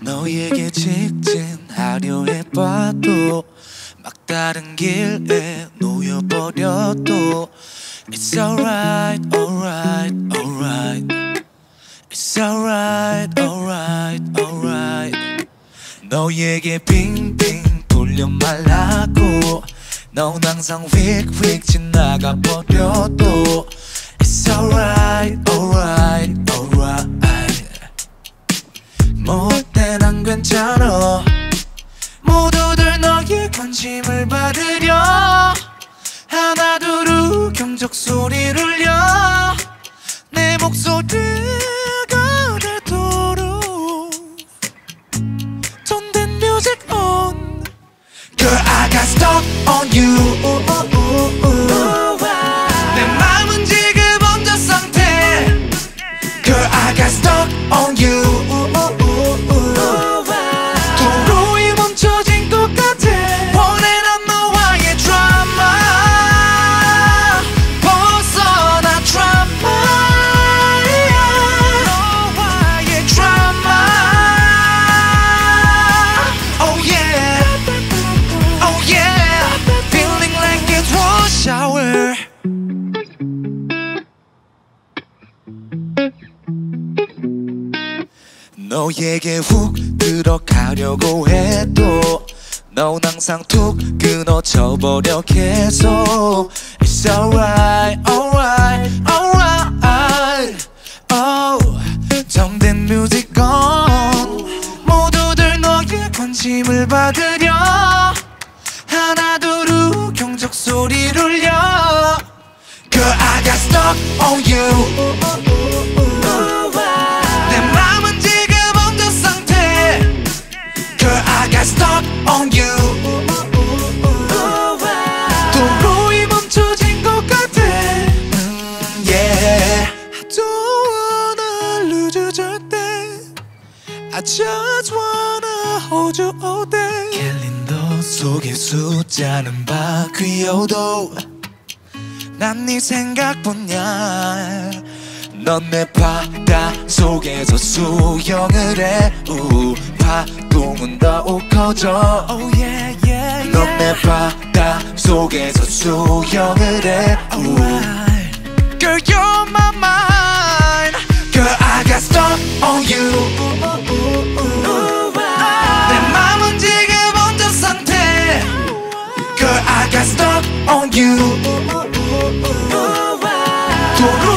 너에게 직진하려 해봐도 막다른 길에 놓여버려도 It's alright, alright, alright It's alright, alright, alright 너에게 빙빙 돌려 말라고 넌 항상 휙휙 지나가 버려도 It's alright, alright, alright. 난 괜찮아. 모두들 너의 관심을 받으려. 하나 둘 경적 소리를 울려. 내 목소리 on you 내 맘은 지금 언제 상태 Girl I got stuck on 너에게 훅 들어가려고 해도 넌 항상 툭 끊어져 버려 계속. It's alright, alright, alright. Oh, 정된 뮤직 on 모두들 너의 관심을 받으려. 하나 둘 경적 소리를 울려. Girl I got stuck on you I just wanna hold you all day 캘린더 속의 숫자는 바뀌어도 난 네 생각뿐이야 넌 내 바다 속에서 수영을 해 우, 파동은 더욱 커져 oh, yeah, yeah, yeah. 넌내 바다 속에서 수영을 해 우, Girl you're my mind Girl I got stuck on you I got stuck on you. Oh, oh, oh, 도로